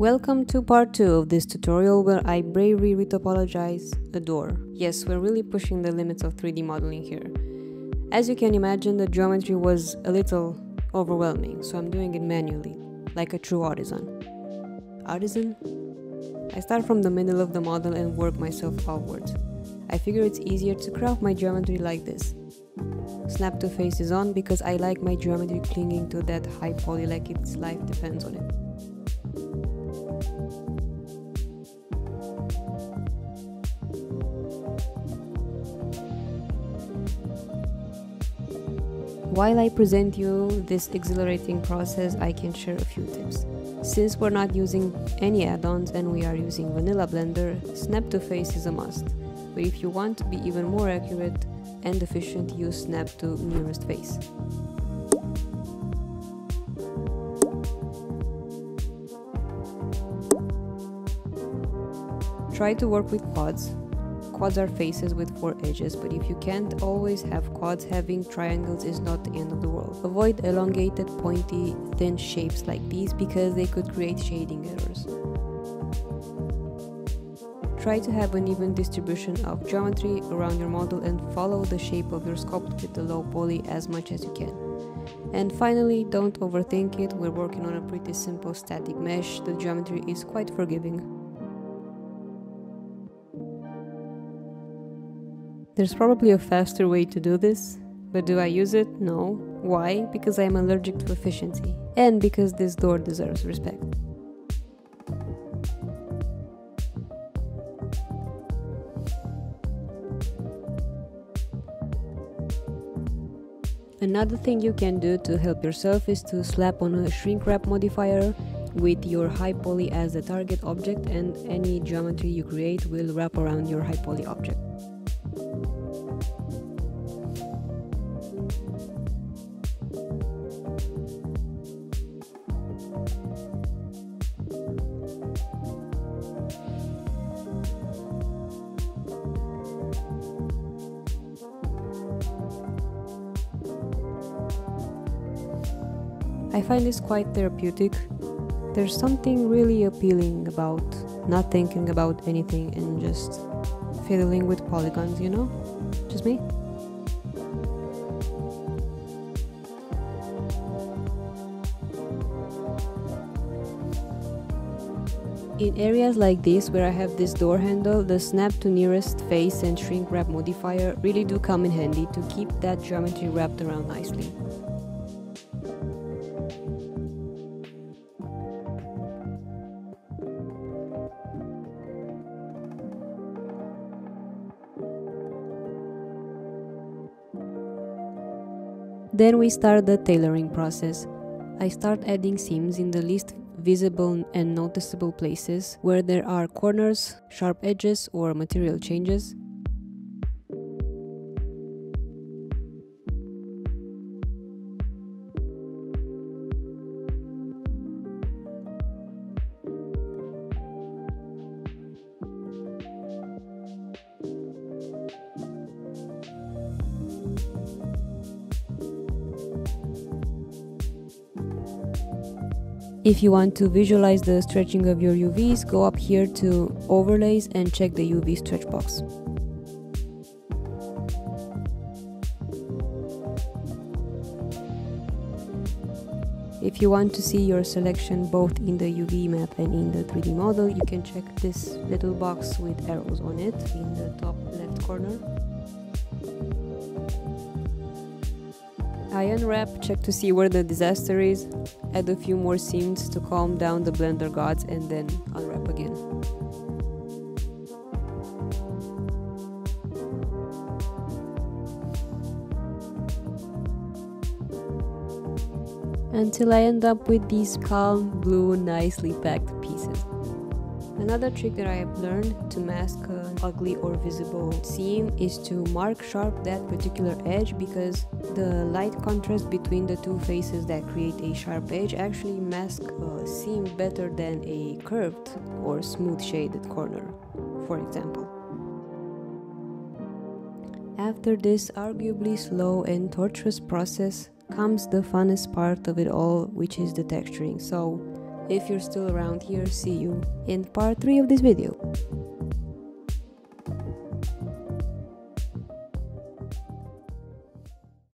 Welcome to part 2 of this tutorial where I bravely retopologize a door. Yes, we're really pushing the limits of 3D modeling here. As you can imagine, the geometry was a little overwhelming, so I'm doing it manually, like a true artisan. Artisan? I start from the middle of the model and work myself outwards. I figure it's easier to craft my geometry like this. Snap to face is on because I like my geometry clinging to that high poly like its life depends on it. While I present you this exhilarating process, I can share a few tips. Since we're not using any add-ons and we are using Vanilla Blender, Snap to Face is a must. But if you want to be even more accurate and efficient, use Snap to Nearest Face. Try to work with quads, Quads are faces with four edges, but if you can't always have quads, having triangles is not the end of the world. Avoid elongated, pointy, thin shapes like these because they could create shading errors. Try to have an even distribution of geometry around your model and follow the shape of your sculpt with the low poly as much as you can. And finally, don't overthink it, we're working on a pretty simple static mesh, the geometry is quite forgiving. There's probably a faster way to do this, but do I use it? No. Why? Because I'm allergic to efficiency, and because this door deserves respect. Another thing you can do to help yourself is to slap on a shrink wrap modifier with your high poly as the target object and any geometry you create will wrap around your high poly object. I find this quite therapeutic. There's something really appealing about not thinking about anything and just fiddling with polygons, you know? Just me? In areas like this where I have this door handle, the snap to nearest face and shrink wrap modifier really do come in handy to keep that geometry wrapped around nicely. Then we start the tailoring process. I start adding seams in the least visible and noticeable places where there are corners, sharp edges or material changes. If you want to visualize the stretching of your UVs, go up here to overlays and check the UV stretch box. If you want to see your selection both in the UV map and in the 3D model, you can check this little box with arrows on it in the top left corner. I unwrap, check to see where the disaster is, add a few more seams to calm down the blender gods and then unwrap again. Until I end up with these calm, blue, nicely packed. Another trick that I have learned to mask an ugly or visible seam is to mark sharp that particular edge because the light contrast between the two faces that create a sharp edge actually mask a seam better than a curved or smooth shaded corner, for example. After this arguably slow and torturous process comes the funnest part of it all, which is the texturing. So If you're still around here, see you in part 3 of this video.